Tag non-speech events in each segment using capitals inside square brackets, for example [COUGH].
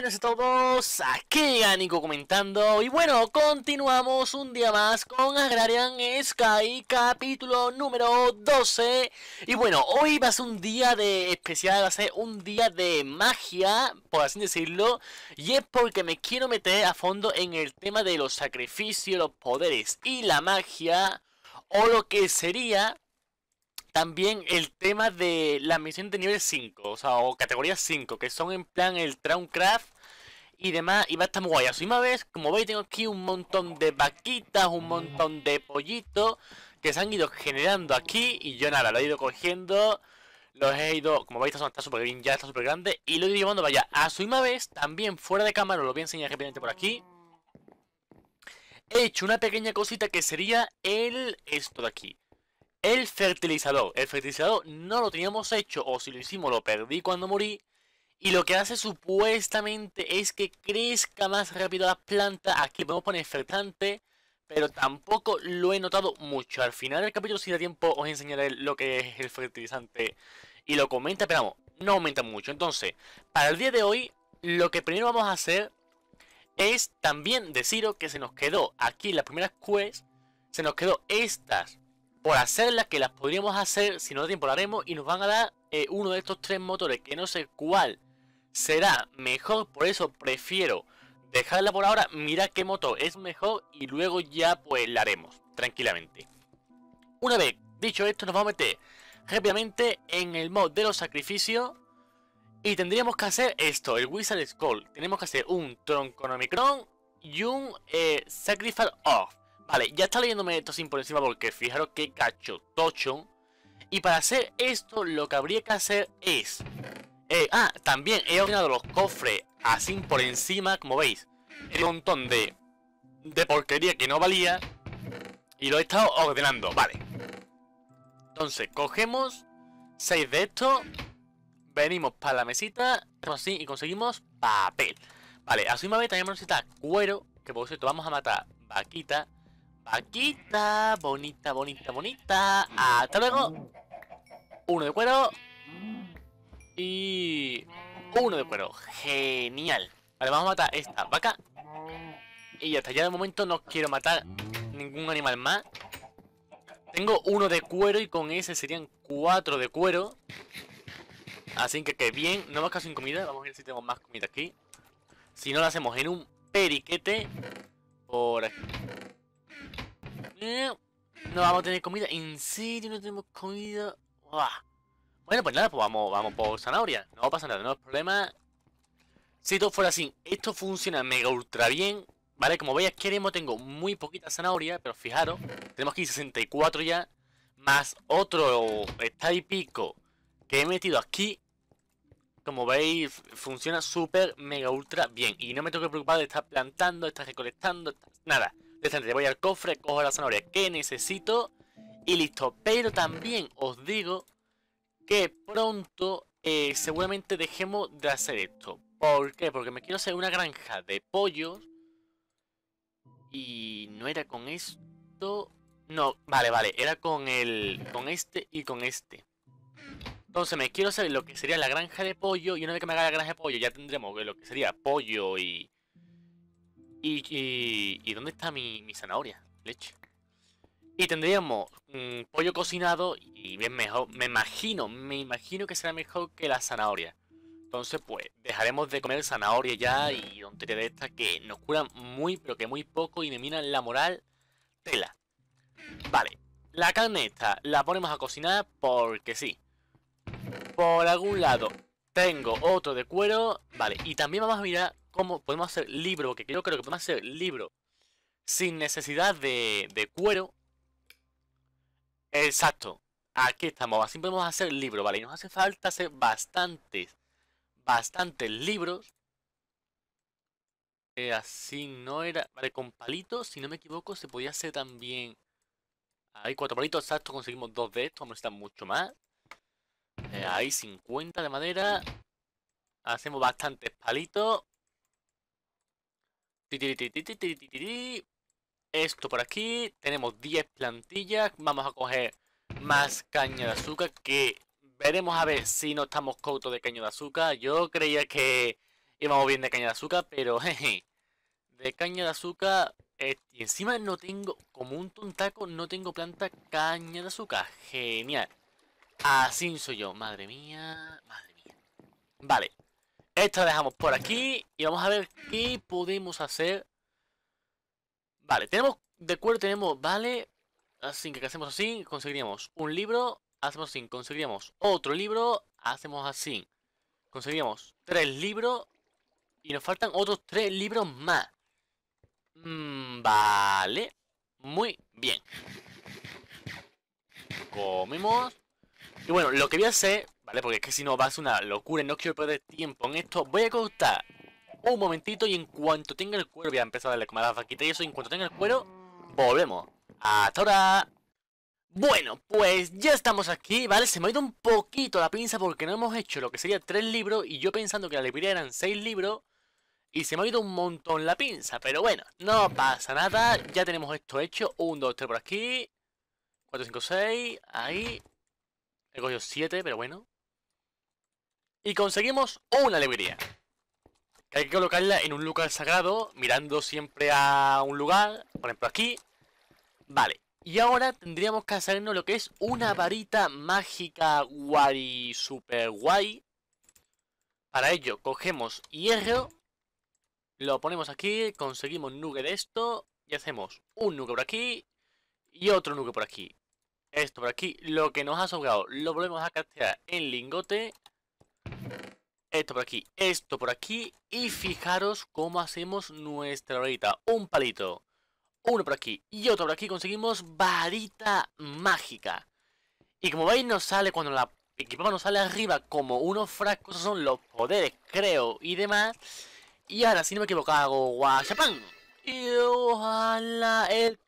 Buenas a todos, aquí Anico comentando y bueno, continuamos un día más con Agrarian Sky capítulo número 12 y bueno, hoy va a ser un día de especial, va a ser un día de magia, por así decirlo y es porque me quiero meter a fondo en el tema de los sacrificios, los poderes y la magia o lo que sería también el tema de la misión de nivel 5, o sea, o categoría 5, que son en plan el Trauncraft y demás, y va a estar muy guay. Así una vez, como veis, tengo aquí un montón de vaquitas, un montón de pollitos que se han ido generando aquí, y yo nada, lo he ido cogiendo, los he ido, como veis, está súper bien, ya está súper grande, y lo he ido llevando vaya. A su misma vez, también fuera de cámara, lo voy a enseñar rápidamente por aquí. He hecho una pequeña cosita que sería el esto de aquí. El fertilizador. El fertilizador no lo teníamos hecho, o si lo hicimos lo perdí cuando morí. Y lo que hace supuestamente es que crezca más rápido la planta. Aquí podemos poner fertilante, pero tampoco lo he notado mucho. Al final del capítulo, si da tiempo, os enseñaré lo que es el fertilizante. Y lo comenta, pero vamos, no aumenta mucho. Entonces, para el día de hoy, lo que primero vamos a hacer es también deciros que se nos quedó aquí las primeras quests. Se nos quedó estas por hacerlas que las podríamos hacer, si no tiempo lo haremos y nos van a dar eh, uno de estos tres motores que no sé cuál será mejor, por eso prefiero dejarla por ahora, mira qué motor es mejor y luego ya pues la haremos tranquilamente. Una vez dicho esto nos vamos a meter rápidamente en el mod de los sacrificios y tendríamos que hacer esto, el Wizard Skull. Tenemos que hacer un Tronconomicron y un eh, Sacrifice Off. Vale, ya está leyéndome esto sin por encima porque fijaros que cacho tocho. Y para hacer esto lo que habría que hacer es... Eh, ah, también he ordenado los cofres así por encima, como veis. Un montón de, de porquería que no valía. Y lo he estado ordenando, vale. Entonces, cogemos 6 de estos. Venimos para la mesita, así y conseguimos papel. Vale, así me vez también necesita cuero, que por cierto vamos a matar vaquita. Vaquita, bonita, bonita, bonita. Hasta luego. Uno de cuero. Y... Uno de cuero. Genial. Vale, vamos a matar esta vaca. Y hasta ya de momento no quiero matar ningún animal más. Tengo uno de cuero y con ese serían cuatro de cuero. Así que que bien. No hemos quedado sin comida. Vamos a ver si tenemos más comida aquí. Si no, lo hacemos en un periquete. Por aquí. Eh, no vamos a tener comida. ¿En serio no tenemos comida? Bueno, pues nada, pues vamos, vamos por zanahoria. No pasa nada, no hay problema. Si todo fuera así, esto funciona mega ultra bien. ¿Vale? Como veis aquí tengo muy poquita zanahoria, pero fijaros, tenemos aquí 64 ya. Más otro está y pico que he metido aquí. Como veis, funciona súper mega ultra bien. Y no me tengo que preocupar de estar plantando, estar recolectando, nada. Decente, voy al cofre, cojo la zanahoria que necesito y listo. Pero también os digo que pronto eh, seguramente dejemos de hacer esto. ¿Por qué? Porque me quiero hacer una granja de pollos. Y no era con esto. No, vale, vale. Era con el. con este y con este. Entonces me quiero hacer lo que sería la granja de pollo. Y una vez que me haga la granja de pollo, ya tendremos lo que sería pollo y. ¿Y, dónde está mi, zanahoria? Leche. Y tendríamos pollo cocinado y bien mejor. Me imagino, me imagino que será mejor que la zanahoria. Entonces, pues, dejaremos de comer zanahoria ya y tontería de estas que nos curan muy, pero que muy poco y me minan la moral. Tela. Vale. La carne esta la ponemos a cocinar porque sí. Por algún lado tengo otro de cuero. Vale, y también vamos a mirar cómo podemos hacer libro, porque yo creo que podemos hacer libro sin necesidad de, de cuero. Exacto. Aquí estamos. Así podemos hacer libro, ¿vale? Y nos hace falta hacer bastantes, bastantes libros. Eh, así no era... Vale, con palitos, si no me equivoco, se podía hacer también... Hay cuatro palitos exactos, conseguimos dos de estos, vamos a necesitar mucho más. Eh, hay 50 de madera. Hacemos bastantes palitos. Esto por aquí. Tenemos 10 plantillas. Vamos a coger más caña de azúcar. Que veremos a ver si no estamos cortos de caña de azúcar. Yo creía que Y vamos bien de caña de azúcar, pero [LAUGHS] jeje. De caña de azúcar. Eh, y encima no tengo, como un tontaco, no tengo planta caña de azúcar. Genial. Así soy yo. Madre mía. Madre mía. Vale. Esta la dejamos por aquí. Y vamos a ver qué podemos hacer. Vale, tenemos de cuero, tenemos, vale. Así que hacemos así, conseguiríamos un libro, hacemos así, conseguiríamos otro libro, hacemos así. Conseguiríamos tres libros y nos faltan otros tres libros más. Mm, vale, muy bien. Comemos. Y bueno, lo que voy a hacer, ¿vale? Porque es que si no va a ser una locura no quiero perder tiempo en esto. Voy a cortar un momentito y en cuanto tenga el cuero voy a empezar a darle como a la y eso. Y en cuanto tenga el cuero, volvemos. Hasta ahora. Bueno, pues ya estamos aquí, ¿vale? Se me ha ido un poquito la pinza porque no hemos hecho lo que sería tres libros y yo pensando que la librería eran seis libros y se me ha ido un montón la pinza, pero bueno, no pasa nada, ya tenemos esto hecho, un, dos, tres por aquí, 4, 5, 6, ahí, he cogido 7, pero bueno, y conseguimos una librería, que hay que colocarla en un lugar sagrado, mirando siempre a un lugar, por ejemplo aquí, vale, y ahora tendríamos que hacernos lo que es una varita mágica guay, super guay. Para ello, cogemos hierro, lo ponemos aquí, conseguimos nube de esto, y hacemos un nube por aquí, y otro nube por aquí. Esto por aquí, lo que nos ha sobrado, lo volvemos a castear en lingote. Esto por aquí, esto por aquí, y fijaros cómo hacemos nuestra varita. Un palito, uno por aquí y otro por aquí, conseguimos varita mágica. Y como veis nos sale cuando la equipamos nos sale arriba como unos frascos, son los poderes, creo, y demás. Y ahora, si no me equivoco, hago guachapán. Y ojalá el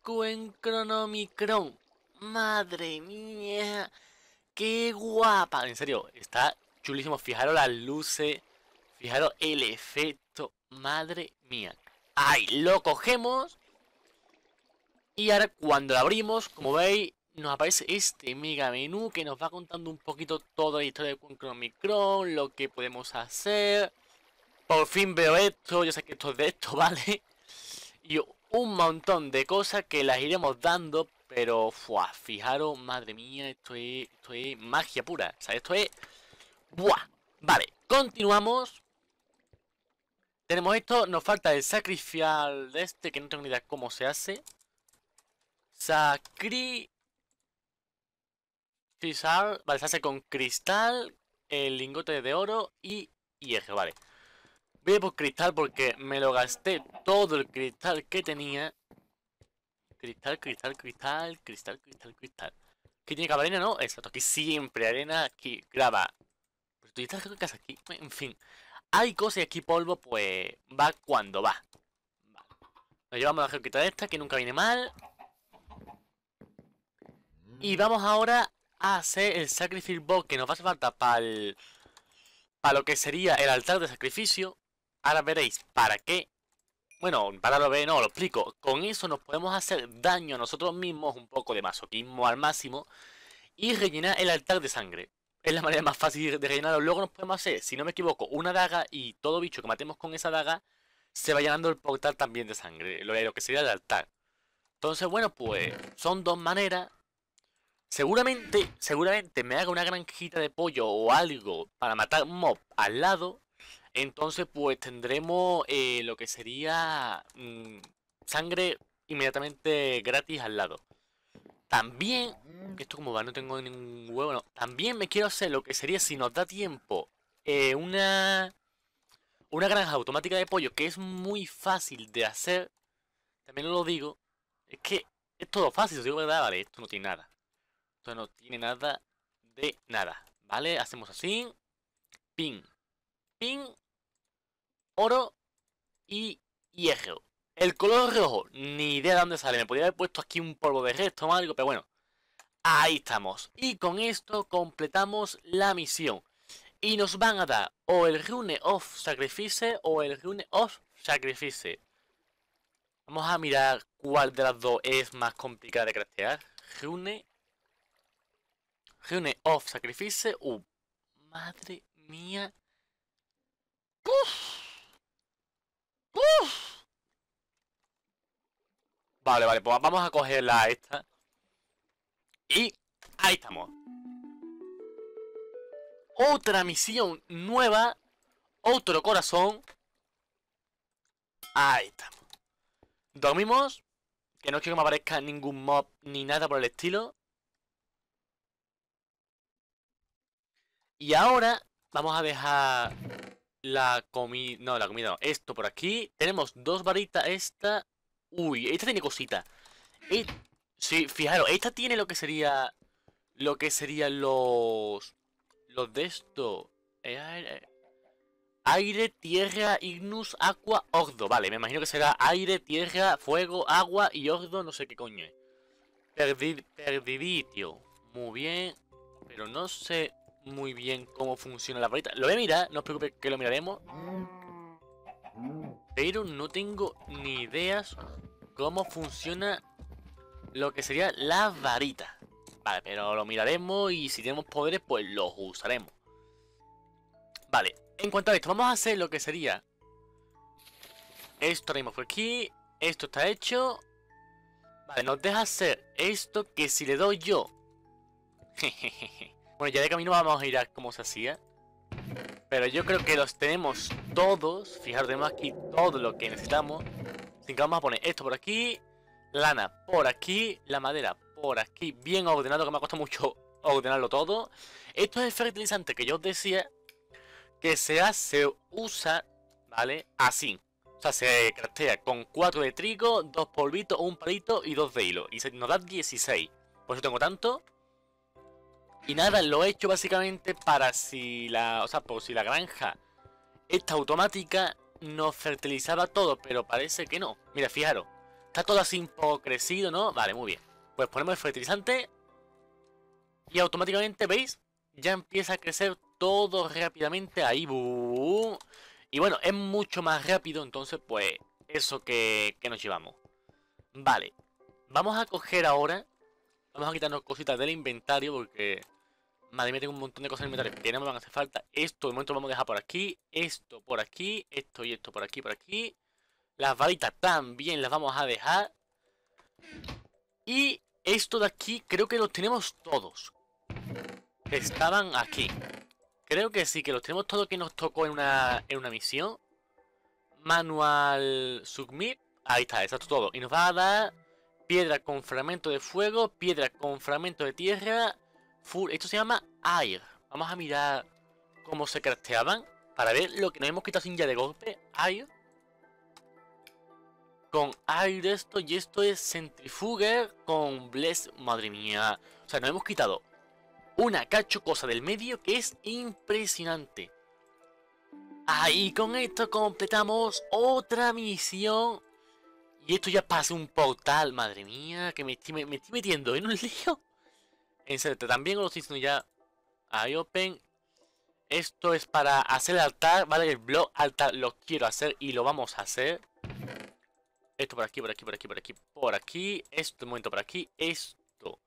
Cronomicron. Madre mía, qué guapa. En serio, está chulísimo. Fijaros las luces, fijaros el efecto. Madre mía. Ahí, lo cogemos y ahora cuando lo abrimos, como veis, nos aparece este mega menú que nos va contando un poquito toda la historia de Micron, lo que podemos hacer. Por fin veo esto, yo sé que esto es de esto, [LAUGHS] ¿vale? Y un montón de cosas que las iremos dando, pero fuah, fijaros, madre mía, esto es, esto es magia pura. O sea, esto es... ¡Buah! Vale, continuamos. Tenemos esto, nos falta el sacrificial de este, que no tengo ni idea cómo se hace. Sacri... Vale, se hace con cristal, el lingote de oro y hierro, vale. Voy a por cristal porque me lo gasté todo el cristal que tenía. Cristal, cristal, cristal, cristal, cristal, cristal. ¿Qué tiene que no? Exacto, aquí siempre arena, aquí graba. Tú estás casa aquí, en fin. Hay cosas y aquí polvo, pues va cuando va. Nos llevamos la geoquita esta, que nunca viene mal. Y vamos ahora a hacer el Sacrifice Box que nos hacer falta para para lo que sería el altar de sacrificio. Ahora veréis para qué. Bueno, para lo ver, no, lo explico. Con eso nos podemos hacer daño a nosotros mismos, un poco de masoquismo al máximo, y rellenar el altar de sangre. Es la manera más fácil de rellenarlo. Luego nos podemos hacer, si no me equivoco, una daga y todo bicho que matemos con esa daga se va llenando el portal también de sangre, lo, que sería el altar. Entonces, bueno, pues son dos maneras Seguramente, seguramente me haga una granjita de pollo o algo para matar mob al lado. Entonces, pues tendremos eh, lo que sería mm, sangre inmediatamente gratis al lado. También, esto como va, no tengo ningún huevo, no. También me quiero hacer lo que sería, si nos da tiempo, eh, una, una granja automática de pollo que es muy fácil de hacer. También lo digo. Es que es todo fácil, os digo verdad, vale, esto no tiene nada. Esto no tiene nada de nada. ¿Vale? Hacemos así. Pin. Pin. Oro. Y hierro. El color rojo. Ni idea de dónde sale. Me podría haber puesto aquí un polvo de resto o algo. Pero bueno. Ahí estamos. Y con esto completamos la misión. Y nos van a dar o el Rune of Sacrifice o el Rune of Sacrifice. Vamos a mirar cuál de las dos es más complicada de craftear. Rune Reúne of Sacrifice. Uh, madre mía. Vale, vale, pues vamos a coger la esta. Y ahí estamos. Otra misión nueva. Otro corazón. Ahí estamos. Dormimos. Que no quiero que me aparezca ningún mob ni nada por el estilo. Y ahora vamos a dejar la comida... No, la comida no. Esto por aquí. Tenemos dos varitas. Esta... Uy, esta tiene cosita. E, sí, fijaros. Esta tiene lo que sería... Lo que serían los... Los de esto. Eh, aire, tierra, ignus, agua, ordo. Vale, me imagino que será aire, tierra, fuego, agua y ordo, no sé qué coño es. perdiditio. Muy bien. Pero no sé muy bien cómo funciona la varita. Lo voy a mirar, no os preocupéis que lo miraremos. Pero no tengo ni ideas cómo funciona lo que sería la varita. Vale, pero lo miraremos y si tenemos poderes, pues los usaremos. Vale, en cuanto a esto, vamos a hacer lo que sería... Esto haremos por aquí. Esto está hecho. Vale, nos deja hacer esto que si le doy yo... [LAUGHS] bueno, ya de camino vamos a ir a cómo se hacía. Pero yo creo que los tenemos todos. Fijaros, tenemos aquí todo lo que necesitamos. Así que vamos a poner esto por aquí. Lana por aquí. La madera por aquí. Bien ordenado, que me ha costado mucho ordenarlo todo. Esto es el fertilizante que yo os decía que se hace, usa, ¿vale? Así. O sea, se craftea con 4 de trigo, 2 polvitos, un palito y 2 de hilo. Y se nos da 16. Por eso tengo tanto. Y nada, lo he hecho básicamente para si la... O sea, por si la granja esta automática nos fertilizaba todo, pero parece que no. Mira, fijaros. Está todo así un poco crecido, ¿no? Vale, muy bien. Pues ponemos el fertilizante. Y automáticamente, ¿veis? Ya empieza a crecer todo rápidamente ahí. Y bueno, es mucho más rápido, entonces pues eso que, que nos llevamos. Vale, vamos a coger ahora, vamos a quitarnos cositas del inventario porque... Madre mía, tengo un montón de cosas en inventario que no me van a hacer falta. Esto de momento lo vamos a dejar por aquí, esto por aquí, esto y esto por aquí, por aquí. Las varitas también las vamos a dejar. Y esto de aquí creo que los tenemos todos. Estaban aquí. Creo que sí, que los tenemos todos que nos tocó en una, en una misión. Manual Submit. Ahí está, exacto todo. Y nos va a dar piedra con fragmento de fuego, piedra con fragmento de tierra. Esto se llama Air. Vamos a mirar cómo se crafteaban. Para ver lo que nos hemos quitado sin ya de golpe. Air. Con Air esto y esto es Centrifuger con Bless. Madre mía. O sea, nos hemos quitado una cacho cosa del medio que es impresionante. Ahí con esto completamos otra misión. Y esto ya pasa un portal, madre mía, que me estoy, metiendo en un lío. En serio, también lo diciendo ya. Ahí open. Esto es para hacer el altar, ¿vale? El blog altar lo quiero hacer y lo vamos a hacer. Esto por aquí, por aquí, por aquí, por aquí, por aquí. Esto un momento por aquí. Esto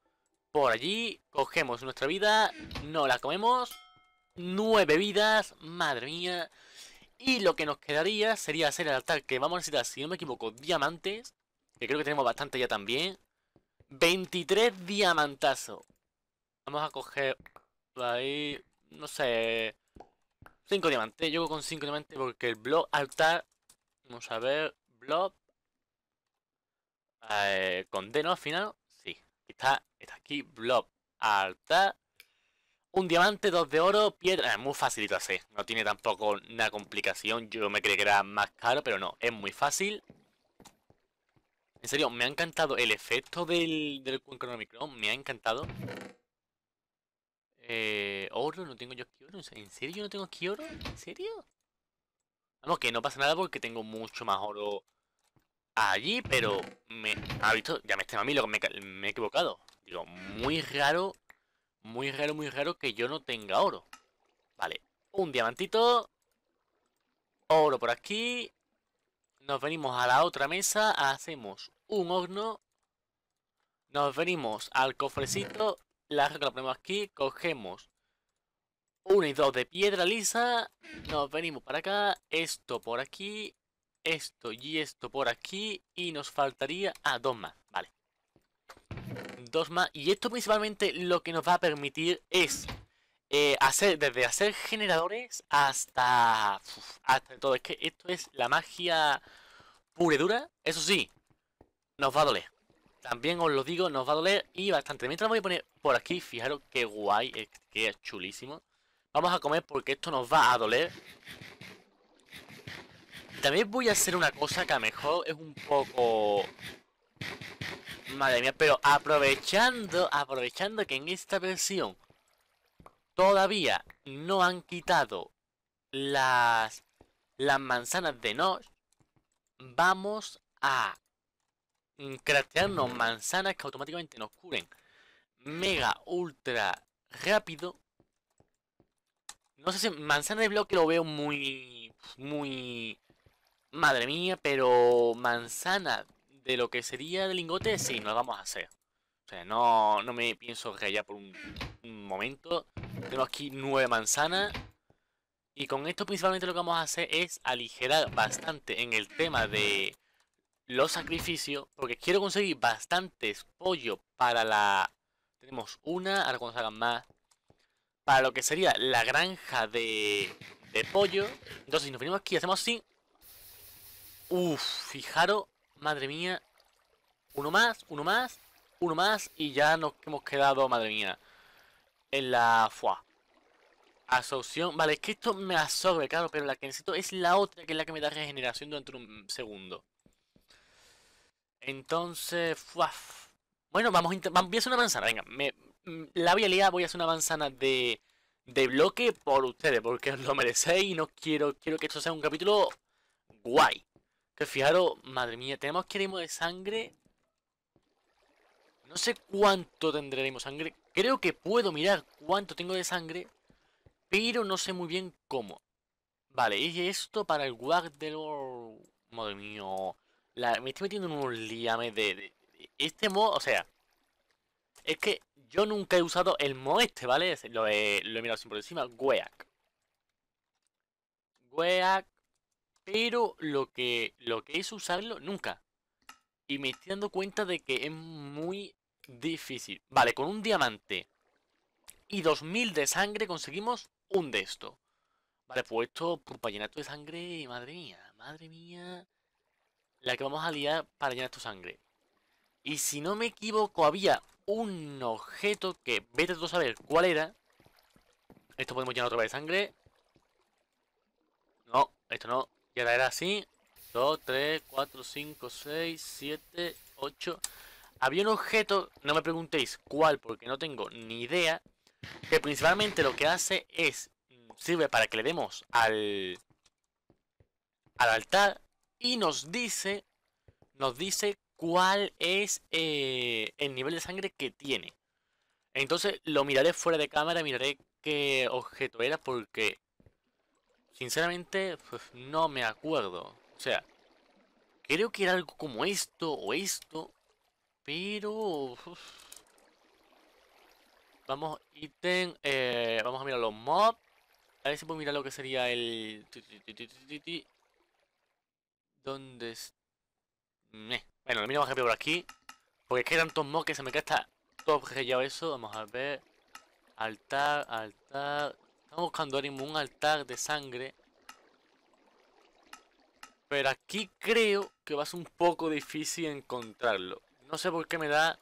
por allí. Cogemos nuestra vida. No la comemos. Nueve vidas. Madre mía. Y lo que nos quedaría sería hacer el altar que vamos a necesitar, si no me equivoco, diamantes. Que creo que tenemos bastante ya también. 23 diamantazos. Vamos a coger ahí, no sé, 5 diamantes. Yo con 5 diamantes porque el block altar, vamos a ver, block, eh, condeno al final. Está, está aquí, blob, alta. Un diamante, dos de oro, piedra. Es muy facilito hacer. No tiene tampoco una complicación. Yo me creí que era más caro, pero no. Es muy fácil. En serio, me ha encantado el efecto del, del Micron. Me ha encantado. Eh, oro, no tengo yo aquí oro. ¿En serio no tengo aquí oro? ¿En serio? Vamos, que no pasa nada porque tengo mucho más oro allí, pero me ha visto, ya me está a mí lo que me, he equivocado. Digo, muy raro, muy raro, muy raro que yo no tenga oro. Vale, un diamantito. Oro por aquí. Nos venimos a la otra mesa, hacemos un horno. Nos venimos al cofrecito, la que la ponemos aquí, cogemos uno y dos de piedra lisa. Nos venimos para acá, esto por aquí esto y esto por aquí. Y nos faltaría... Ah, dos más, vale. Dos más. Y esto principalmente lo que nos va a permitir es... Eh, hacer, desde hacer generadores hasta... hasta todo. Es que esto es la magia pura y dura. Eso sí, nos va a doler. También os lo digo, nos va a doler y bastante. Mientras voy a poner por aquí, fijaros qué guay, que es chulísimo. Vamos a comer porque esto nos va a doler. También voy a hacer una cosa que a lo mejor es un poco... Madre mía, pero aprovechando, aprovechando que en esta versión todavía no han quitado las, las manzanas de Noche, vamos a craftearnos manzanas que automáticamente nos curen mega ultra rápido. No sé si manzana de bloque lo veo muy, muy, madre mía, pero manzana de lo que sería de lingote, sí, nos vamos a hacer. O sea, no, no me pienso rayar por un, un momento. Tenemos aquí nueve manzanas. Y con esto principalmente lo que vamos a hacer es aligerar bastante en el tema de los sacrificios. Porque quiero conseguir bastantes pollo para la... Tenemos una, ahora cuando salgan más. Para lo que sería la granja de, de pollo. Entonces si nos venimos aquí hacemos así. Uff, fijaros, madre mía. Uno más, uno más, uno más. Y ya nos hemos quedado, madre mía. En la... Fuá. Absorción. Vale, es que esto me absorbe, claro, pero la que necesito es la otra, que es la que me da regeneración durante un segundo. Entonces, fuaf. Bueno, vamos a, voy a hacer una manzana, venga. Me, mm, la liar, voy a hacer una manzana de, de bloque por ustedes, porque os lo merecéis y no quiero, quiero que esto sea un capítulo guay. Que fijaros, madre mía, tenemos que de sangre. No sé cuánto tendremos sangre. Creo que puedo mirar cuánto tengo de sangre. Pero no sé muy bien cómo. Vale, y esto para el Guardian... Madre mía. Me estoy metiendo en un liame de, Este mod, o sea... Es que yo nunca he usado el mod este, ¿vale? Lo he, lo he mirado por encima. Weak. Weak. Pero lo que, lo que es usarlo, nunca. Y me estoy dando cuenta de que es muy difícil. Vale, con un diamante y 2000 de sangre conseguimos un de esto. Vale, pues esto, para llenar de sangre, madre mía, madre mía. La que vamos a liar para llenar tu sangre. Y si no me equivoco, había un objeto que vete tú a saber cuál era. Esto podemos llenar otra vez de sangre. No, esto no. Y era así. 2, 3, 4, 5, 6, 7, 8. Había un objeto, no me preguntéis cuál porque no tengo ni idea que principalmente lo que hace es sirve para que le demos al al altar y nos dice nos dice cuál es eh, el nivel de sangre que tiene. Entonces lo miraré fuera de cámara, miraré qué objeto era porque sinceramente pues, no me acuerdo. O sea, creo que era algo como esto o esto, pero Vamos, ítem. Eh, vamos a mirar los mobs. A ver si puedo mirar lo que sería el. ¿Dónde es? Bueno, lo miramos rápido por aquí. Porque es que hay tantos mobs que se me queda hasta todo rellado eso. Vamos a ver. Altar, altar. Estamos buscando ahora mismo un altar de sangre. Pero aquí creo que va a ser un poco difícil encontrarlo. No sé por qué me da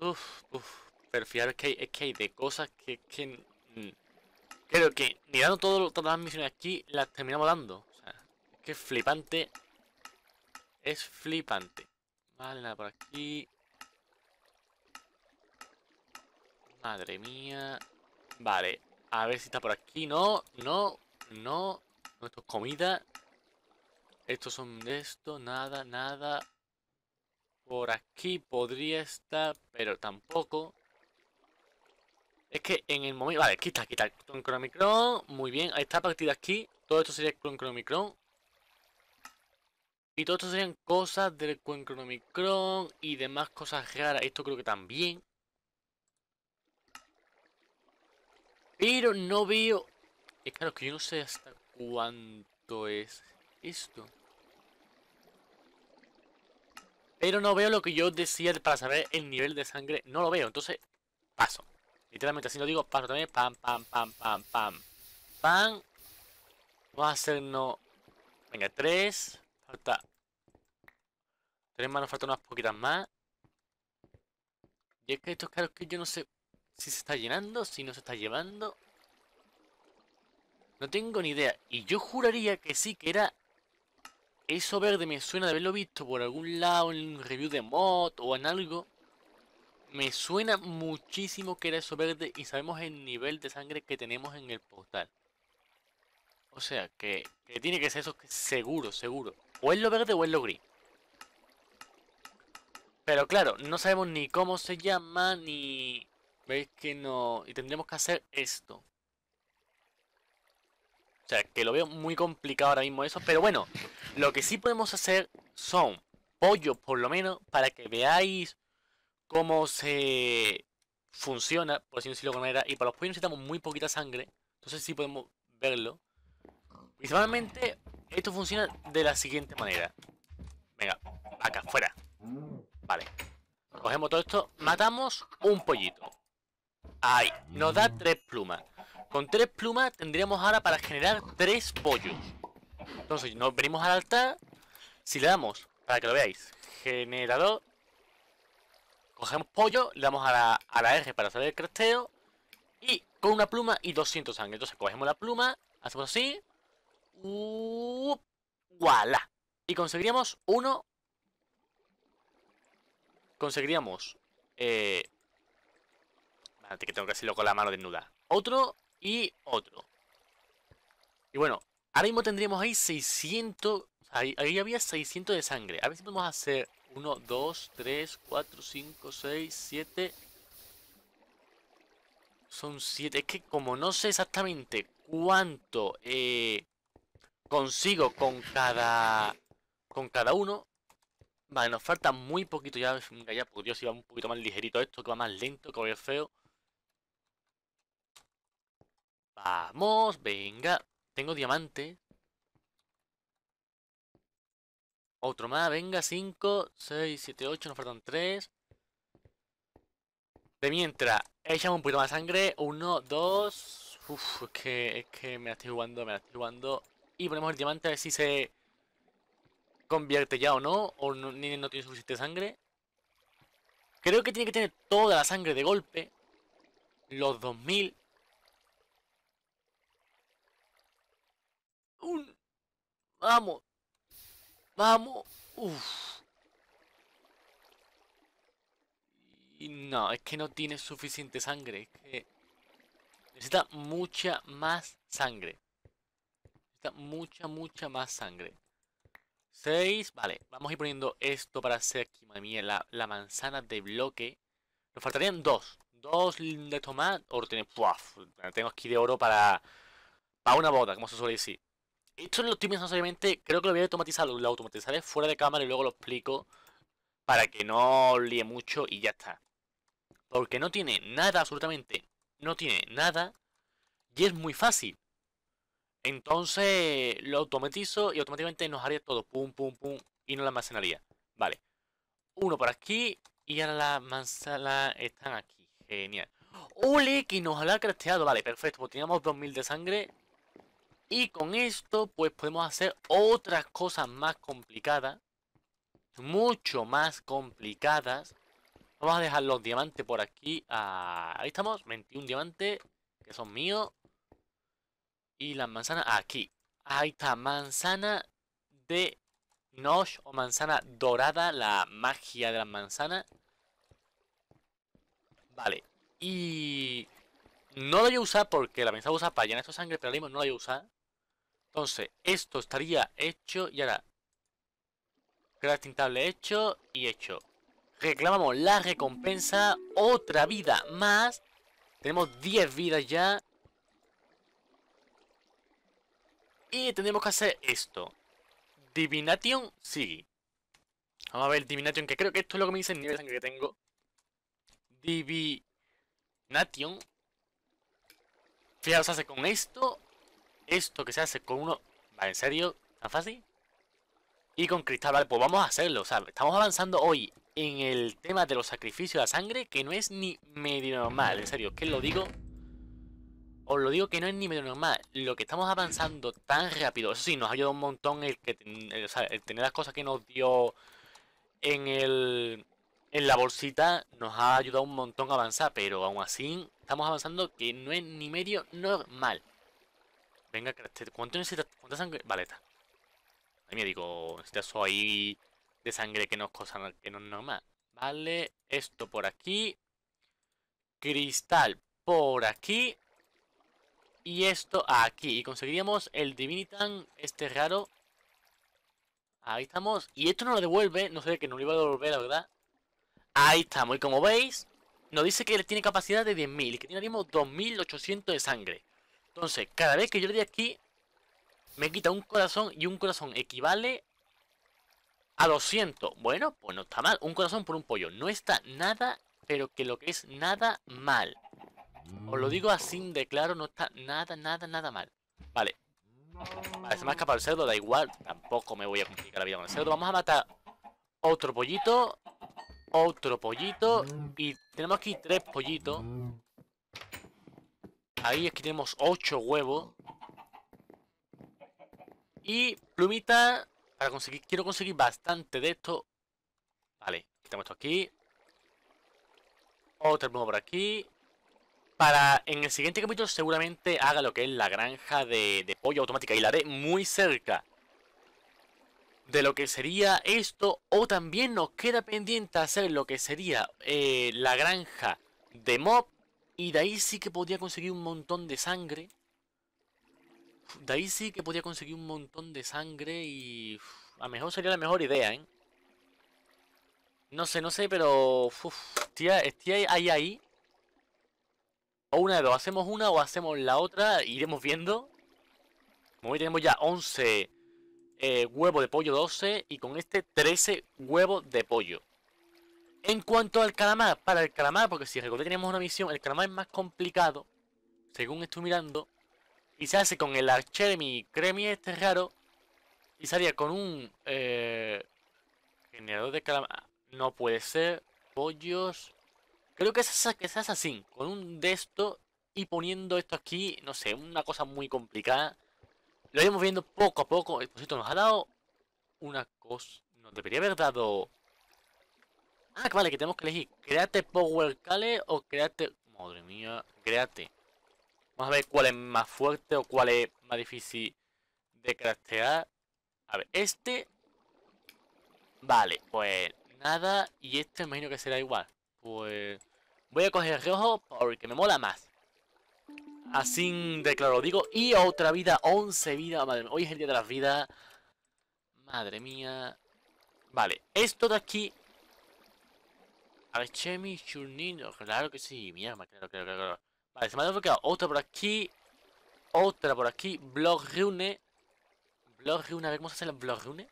Uf, uf. Pero fijaros que hay, es que hay de cosas que, que creo que todo, todas las misiones aquí las terminamos dando. Es flipante. Es flipante. Vale, nada por aquí. Madre mía. Vale, a ver si está por aquí. No, no, no. Esto es comida. Estos son de esto, nada, nada. Por aquí podría estar, pero tampoco. Es que en el momento... Vale, aquí está, aquí está. Cronomicron. Muy bien, ahí está partida aquí. Todo esto sería Cronomicron. Y todo esto serían cosas del Cronomicron y demás cosas raras. Esto creo que también. Pero no veo... Es claro que yo no sé hasta cuánto es esto. Pero no veo lo que yo decía para saber el nivel de sangre. No lo veo, entonces paso. Literalmente así lo digo, paso también. Pam, pam, pam, pam, pam. Pam. Vamos a hacernos... Venga, tres. Falta... Tres más, nos faltan unas poquitas más. Y es que esto es claro que yo no sé si se está llenando, si no se está llevando. No tengo ni idea. Y yo juraría que sí, que era... Eso verde me suena de haberlo visto por algún lado en un review de mod o en algo. Me suena muchísimo que era eso verde y sabemos el nivel de sangre que tenemos en el portal. O sea, que, tiene que ser eso seguro, seguro. O es lo verde o es lo gris. Pero claro, no sabemos ni cómo se llama, ni... ¿Veis que no? Y tendremos que hacer esto. O sea, que lo veo muy complicado ahora mismo eso. Pero bueno, lo que sí podemos hacer son pollos, por lo menos, para que veáis cómo se funciona, por decirlo de alguna manera. Y para los pollos necesitamos muy poquita sangre. Entonces sí podemos verlo. Principalmente, esto funciona de la siguiente manera. Venga, acá, fuera. Vale. Cogemos todo esto, matamos un pollito. Ahí, nos da tres plumas. Con tres plumas tendríamos ahora para generar tres pollos. Entonces, nos venimos al altar. Si le damos, para que lo veáis, generador. Cogemos pollo, le damos a la, a la R para hacer el cresteo. Y con una pluma y 200 sangre. Entonces cogemos la pluma, hacemos así. Uh, ¡Voilà! Y conseguiríamos uno conseguiríamos... Eh... que tengo que hacerlo con la mano desnuda. Otro y otro. Y bueno, ahora mismo tendríamos ahí 600... Ahí, ahí había 600 de sangre. A ver si podemos hacer 1, 2, 3, 4, 5, 6, 7... Son 7. Es que como no sé exactamente cuánto eh, consigo con cada... Con cada uno, Vale, nos falta muy poquito ya. Ya, porque Dios iba un poquito más ligerito esto, que va más lento, que va feo. Vamos, venga. Tengo diamante. Otro más, venga, 5, 6, 7, 8, nos faltan 3. De mientras, echamos un poquito más de sangre. 1, 2. Uf, es que, es que me la estoy jugando, me la estoy jugando. Y ponemos el diamante a ver si se convierte ya o no, o no, no tiene suficiente sangre. Creo que tiene que tener toda la sangre de golpe. Los 2000. Un... Vamos. Vamos. Uf. Y no, es que no tiene suficiente sangre. Es que necesita mucha más sangre. Mucha, mucha más sangre. 6, vale, vamos a ir poniendo esto para hacer aquí, madre mía, la, manzana de bloque. Nos faltarían dos. Dos de tomate. Oro tiene. tengo aquí de oro para. Para una boda, como se suele decir. Esto lo estoy pensando. Creo que lo voy a automatizar. Lo automatizaré fuera de cámara y luego lo explico. Para que no líe mucho y ya está. Porque no tiene nada, absolutamente. No tiene nada. Y es muy fácil. Entonces lo automatizo y automáticamente nos haría todo. Pum, pum, pum. Y no la almacenaría. Vale. Uno por aquí. Y ahora las manzanas están aquí. Genial. ¡Ole! Que nos ha crafteado. Vale, perfecto. Pues teníamos 2000 de sangre. Y con esto, pues podemos hacer otras cosas más complicadas. Mucho más complicadas. Vamos a dejar los diamantes por aquí. Ah, ahí estamos. 21 diamantes. Que son míos. Y la manzana aquí. Ahí está, manzana de Nosh o manzana dorada, la magia de la manzana. Vale, y no lo voy a usar porque la pensaba usar para llenar esto de sangre, pero mismo no lo voy a usar. Entonces, esto estaría hecho y ahora crafting table hecho y hecho. Reclamamos la recompensa, otra vida más. Tenemos 10 vidas ya. Y tendremos que hacer esto. Divination sí. Vamos a ver Divination, que creo que esto es lo que me dice el nivel de sangre que tengo. Divination. Fijaos, se hace con esto. Esto que se hace con uno... ¿en serio? ¿Tan fácil? Y con cristal, vale, pues vamos a hacerlo. O sea, estamos avanzando hoy en el tema de los sacrificios la sangre, que no es ni medio normal. En serio, que lo digo. Os lo digo que no es ni medio normal. Lo que estamos avanzando tan rápido. Eso sí, nos ha ayudado un montón el que tener las cosas que nos dio en el en la bolsita nos ha ayudado un montón a avanzar, pero aún así estamos avanzando que no es ni medio normal. Venga, ¿cuánto necesitas? ¿Cuánta sangre? Vale, está. A mí me digo, necesitas ahí de sangre que no es cosa que no es normal. Vale, esto por aquí. Cristal por aquí. Y esto aquí. Y conseguiríamos el Divinitan, este raro. Ahí estamos. Y esto no lo devuelve. No sé que no lo iba a devolver, la verdad. Ahí estamos. Y como veis, nos dice que tiene capacidad de 10.000. Y que tendríamos 2.800 de sangre. Entonces, cada vez que yo le doy aquí, me quita un corazón. Y un corazón equivale a 200. Bueno, pues no está mal. Un corazón por un pollo. No está nada, pero que lo que es nada mal. Os lo digo así de claro, no está nada, nada, nada mal. Vale. Vale, se me ha escapado el cerdo, da igual. Tampoco me voy a complicar la vida con el cerdo. Vamos a matar otro pollito. Otro pollito. Y tenemos aquí tres pollitos. Ahí aquí tenemos ocho huevos. Y plumita. Para conseguir. Quiero conseguir bastante de esto. Vale, quitamos esto aquí. Otra pluma por aquí. Para en el siguiente capítulo seguramente haga lo que es la granja de, pollo automática y la haré muy cerca de lo que sería esto o también nos queda pendiente hacer lo que sería eh, la granja de mob y de ahí sí que podría conseguir un montón de sangre de ahí sí que podría conseguir un montón de sangre y a lo mejor sería la mejor idea ¿eh? no sé, no sé, pero uf, estoy ahí ahí o una de dos, hacemos una o hacemos la otra, iremos viendo. Como hoy tenemos ya 11 eh, huevos de pollo 12 y con este 13 huevos de pollo. En cuanto al calamar, para el calamar, porque si recordé teníamos una misión, el calamar es más complicado, según estoy mirando, y se hace con el Archeremy Cremi este raro, y salía con un eh, generador de calamar. No puede ser, pollos, Creo que es, que así, con un de esto y poniendo esto aquí, no sé, una cosa muy complicada. Lo iremos viendo poco a poco. El cosito nos ha dado una cosa... Nos debería haber dado... Ah, vale, que tenemos que elegir. Créate Power Cale o créate... Madre mía, créate. Vamos a ver cuál es más fuerte o cuál es más difícil de craftear. A ver, este... Vale, pues nada. Y este imagino que será igual. Pues... Voy a coger el rojo porque me mola más. Así de claro lo digo. Y otra vida, 11 vidas. Madre mía, hoy es el día de las vidas. Madre mía. Vale, esto de aquí. Archemi Churnino. Claro que sí, mierda, claro. Vale, se me ha desbloqueado otra por aquí. Otra por aquí. Blog Rune. Blog Rune, a ver cómo se hace el Blog Rune.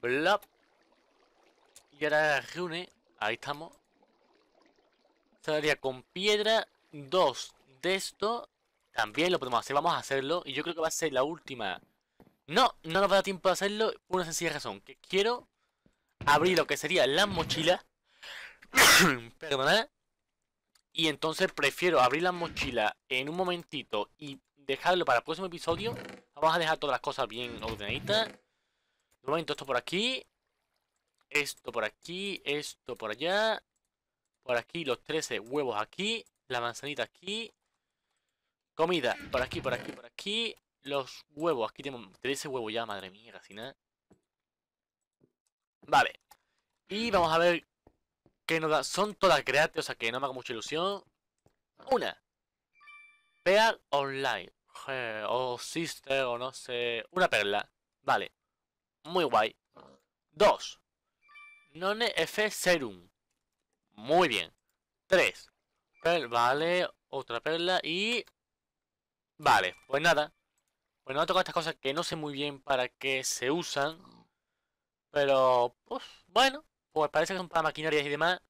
Blob y ahora reúne, ahí estamos. Saldría con piedra, dos de esto. También lo podemos hacer, vamos a hacerlo. Y yo creo que va a ser la última. No, no nos va a dar tiempo de hacerlo por una sencilla razón. Que quiero abrir lo que sería la mochila. [COUGHS] Perdonad. Y entonces prefiero abrir la mochila en un momentito y dejarlo para el próximo episodio. Vamos a dejar todas las cosas bien ordenaditas. Un momento, esto por aquí. Esto por aquí, esto por allá. Por aquí los 13 huevos aquí. La manzanita aquí. Comida por aquí, por aquí, por aquí. Los huevos, aquí tenemos 13 huevos ya, madre mía, casi nada. Vale. Y vamos a ver qué nos da. Son todas gratis, o sea que no me haga mucha ilusión. Una. Pear online. O sister, o no sé. Una perla. Vale. Muy guay. Dos. None F Serum. Muy bien. 3. Vale, otra perla y... Vale, pues nada. Bueno, me tocar estas cosas que no sé muy bien para qué se usan. Pero, pues, bueno. Pues parece que son para maquinarias y demás.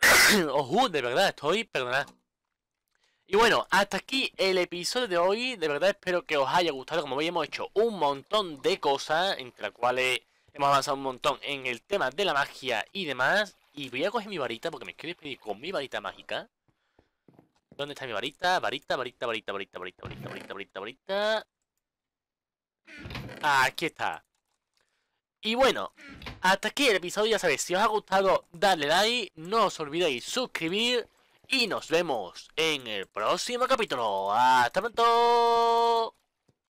[COUGHS] Ojo, de verdad, estoy, perdonad. Y bueno, hasta aquí el episodio de hoy. De verdad espero que os haya gustado. Como veis, hemos hecho un montón de cosas, entre las cuales hemos avanzado un montón en el tema de la magia y demás. Y voy a coger mi varita porque me quiero despedir con mi varita mágica. ¿Dónde está mi varita? Varita, varita, varita, varita, varita, varita, varita, varita, varita. Aquí está. Y bueno, hasta aquí el episodio. Ya sabéis, si os ha gustado, dadle like. No os olvidéis suscribir. Y nos vemos en el próximo capítulo. ¡Hasta pronto!